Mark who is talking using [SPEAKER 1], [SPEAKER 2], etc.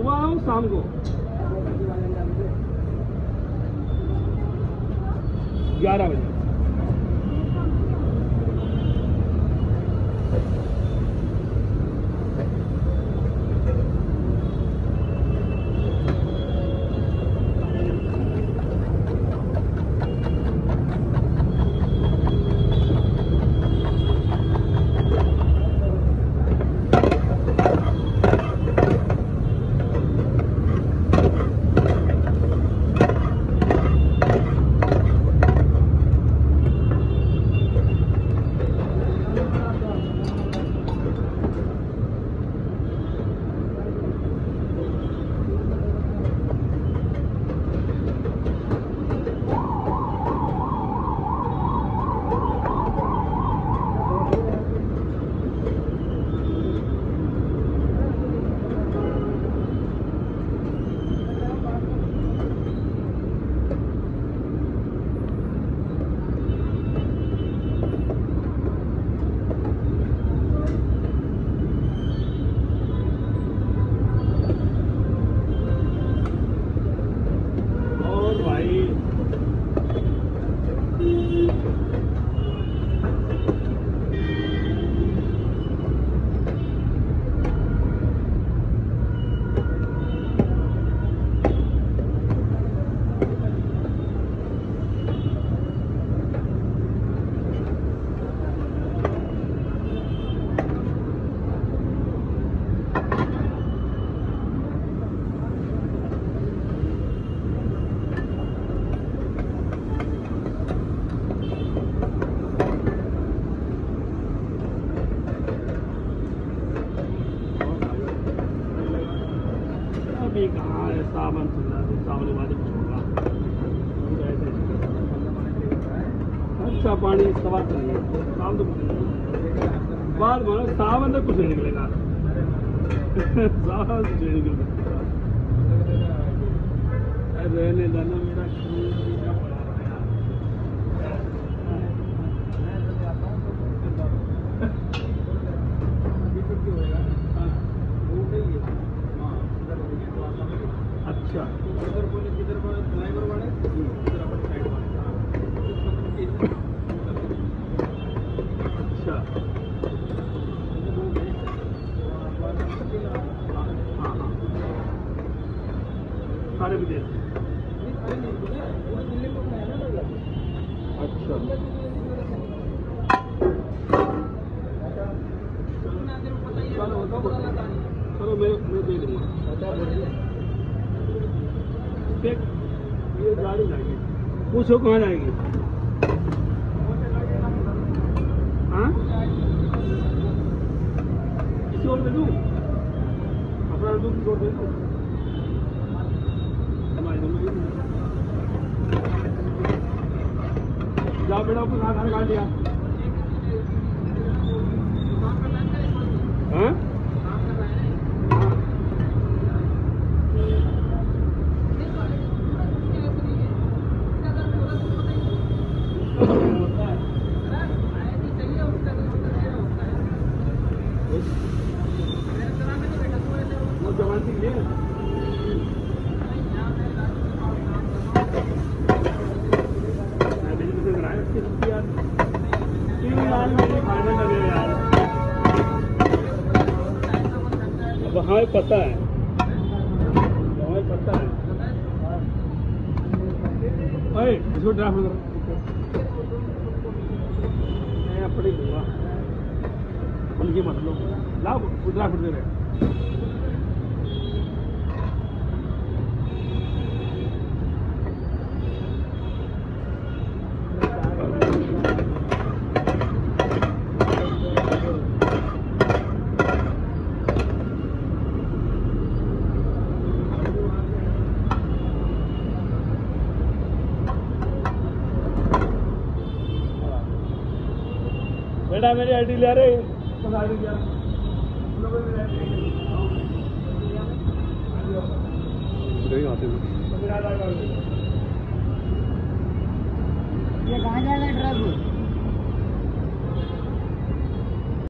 [SPEAKER 1] सुबह आओ शाम को। ग्यारह बजे। अभी कहाँ सावन सावन बाद कुछ अच्छा पानी सवा तो है तो कुछ नहीं बाद बोलो, सावन तो कुछ निकलेगा। सावन कुछ नहीं निकल रहने दाना मेरा खून पीछा पड़ा रहा यार। अच्छा अच्छा हाँ हाँ सारे विदेश चलो, मैं मैं दे ये गाड़ी जाएगी पूछो कहाँ जाएगी? हाँ? किसी और दे दूँ? अपना दूँ, किसी और दे दूँ हमारे दोनों ही दूँ। जाओ बेटा आधार कार्ड लिया हाँ? जवान लिए अब हाँ पता है। हमें पता है। अरे इसको ड्राफ्ट मैं अपनी दूँगा उनकी मतलब लाओ ड्राफ्ट दे रहे बेटा मेरी आईडी ले रहे ये कहाँ जा
[SPEAKER 2] ये कहाँ जाएगा ट्रक